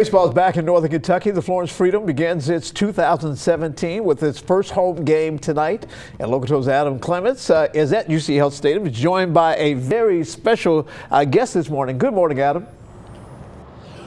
Baseball is back in Northern Kentucky. The Florence Freedom begins its 2017 with its first home game tonight. And Local 12's Adam Clements uh, is at UC Health Stadium. He's joined by a very special uh, guest this morning. Good morning, Adam.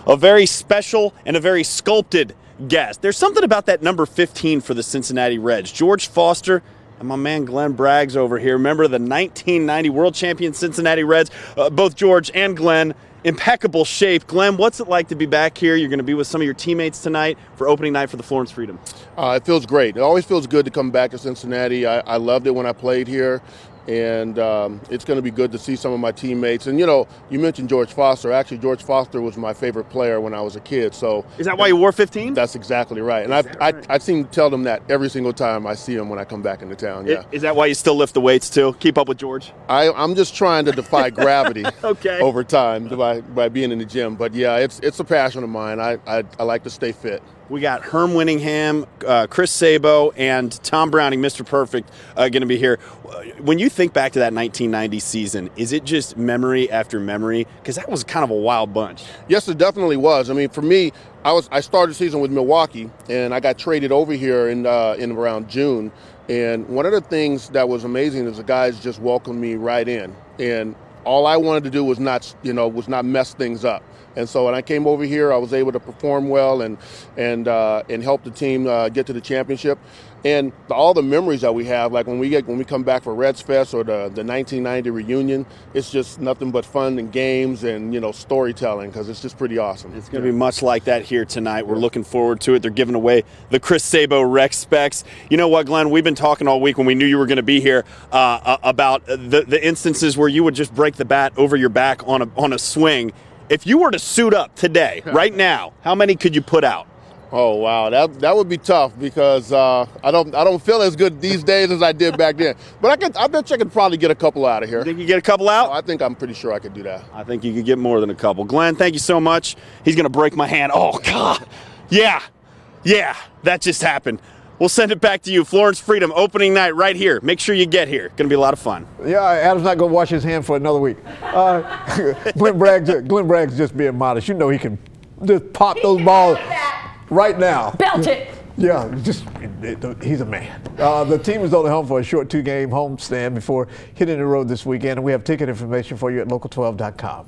A very special and a very sculpted guest. There's something about that number 15 for the Cincinnati Reds. George Foster and my man Glenn Braggs over here, member of the 1990 World Champion Cincinnati Reds. Uh, both George and Glenn impeccable shape. Glenn, what's it like to be back here? You're going to be with some of your teammates tonight for opening night for the Florence Freedom. Uh, it feels great. It always feels good to come back to Cincinnati. I, I loved it when I played here and um, it's going to be good to see some of my teammates. And you know, you mentioned George Foster. Actually, George Foster was my favorite player when I was a kid. So is that why you wore 15? That's exactly right. And I, right? I, I seem to tell them that every single time I see them when I come back into town. Yeah. Is that why you still lift the weights too? Keep up with George? I, I'm just trying to defy gravity okay. over time by, by being in the gym. But yeah, it's it's a passion of mine. I, I, I like to stay fit. We got Herm Winningham, uh, Chris Sabo, and Tom Browning, Mr. Perfect, uh, going to be here. When you think back to that 1990 season, is it just memory after memory? Because that was kind of a wild bunch. Yes, it definitely was. I mean, for me, I was I started the season with Milwaukee, and I got traded over here in uh, in around June. And one of the things that was amazing is the guys just welcomed me right in, and all I wanted to do was not, you know, was not mess things up. And so when I came over here, I was able to perform well and and uh, and help the team uh, get to the championship. And the, all the memories that we have, like when we get when we come back for Reds Fest or the, the 1990 reunion, it's just nothing but fun and games and you know storytelling because it's just pretty awesome. It's going to be much like that here tonight. We're looking forward to it. They're giving away the Chris Sabo Rec specs. You know what, Glenn? We've been talking all week when we knew you were going to be here uh, about the the instances where you would just break the bat over your back on a on a swing if you were to suit up today, right now, how many could you put out? Oh wow, that that would be tough because uh, I don't I don't feel as good these days as I did back then. But I could I bet you I could probably get a couple out of here. You think you get a couple out? Oh, I think I'm pretty sure I could do that. I think you could get more than a couple. Glenn, thank you so much. He's gonna break my hand. Oh God, yeah, yeah, that just happened. We'll send it back to you. Florence Freedom opening night right here. Make sure you get here. Going to be a lot of fun. Yeah, Adam's not going to wash his hand for another week. Uh, Glenn Braggs, Glenn Braggs just being modest. You know he can just pop those balls right now. Belt it. Yeah, just he's a man. Uh, the team is only home for a short two-game homestand before hitting the road this weekend, and we have ticket information for you at local12.com.